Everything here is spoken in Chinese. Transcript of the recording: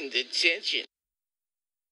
我的天！